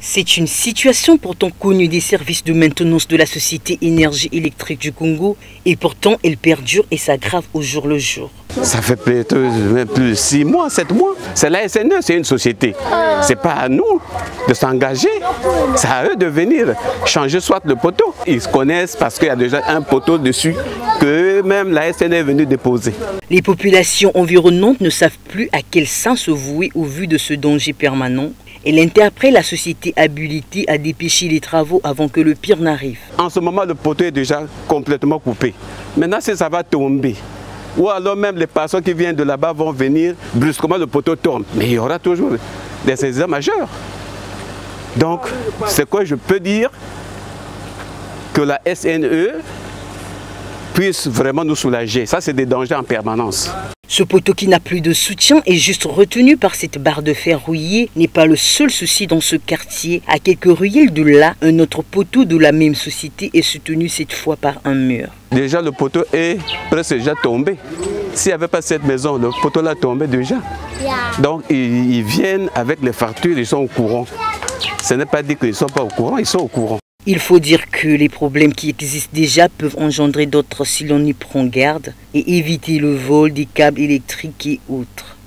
C'est une situation pourtant connue des services de maintenance de la Société Énergie électrique du Congo et pourtant elle perdure et s'aggrave au jour le jour. Ça fait peut-être plus de 6 mois, 7 mois. C'est la SNE, c'est une société. C'est pas à nous de s'engager, c'est à eux de venir changer soit le poteau. Ils se connaissent parce qu'il y a déjà un poteau dessus que même la SNE est venue déposer. Les populations environnantes ne savent plus à quel sens se vouer au vu de ce danger permanent elle interprète la société habilitée à dépêcher les travaux avant que le pire n'arrive. En ce moment, le poteau est déjà complètement coupé. Maintenant, si ça va tomber, ou alors même les personnes qui viennent de là-bas vont venir, brusquement le poteau tombe. Mais il y aura toujours des accidents majeurs. Donc, c'est quoi je peux dire que la SNE puisse vraiment nous soulager. Ça, c'est des dangers en permanence. Ce poteau qui n'a plus de soutien est juste retenu par cette barre de fer rouillée n'est pas le seul souci dans ce quartier. À quelques ruelles de là, un autre poteau de la même société est soutenu cette fois par un mur. Déjà, le poteau est presque déjà tombé. S'il n'y avait pas cette maison, le poteau l'a tombé déjà. Donc, ils, viennent avec les factures, ils sont au courant. Ce n'est pas dit qu'ils ne sont pas au courant, ils sont au courant. Il faut dire que les problèmes qui existent déjà peuvent engendrer d'autres si l'on y prend garde et éviter le vol des câbles électriques et autres.